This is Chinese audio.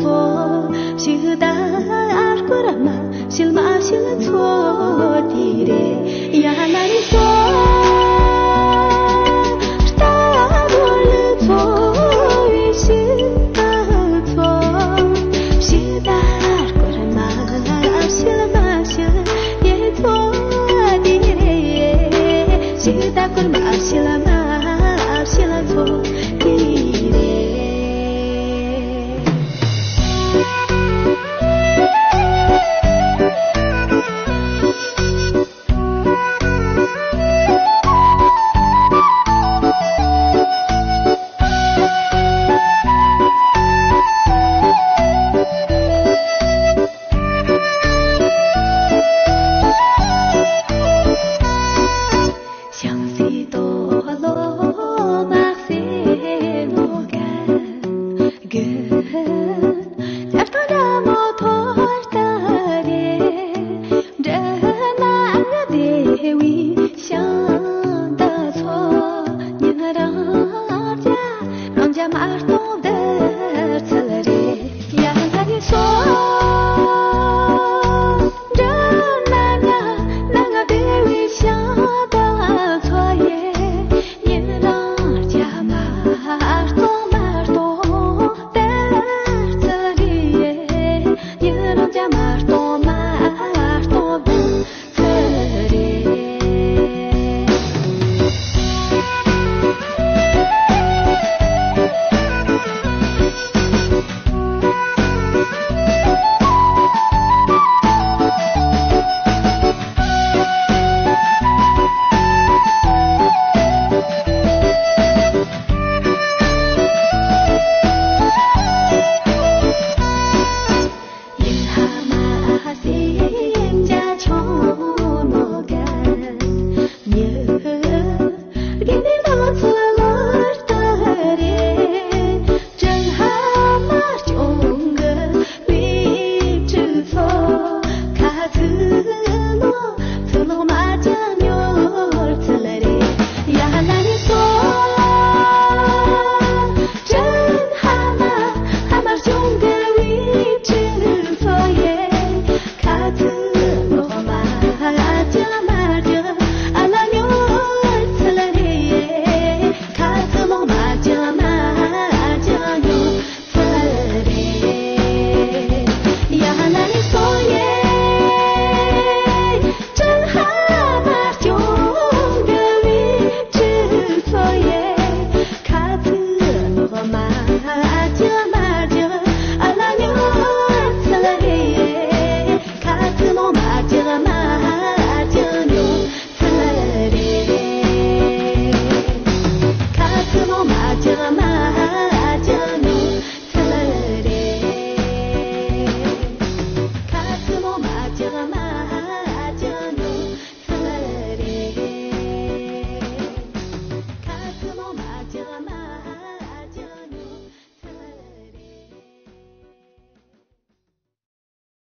错，是大阿古拉玛，是马是错，错。